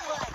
one.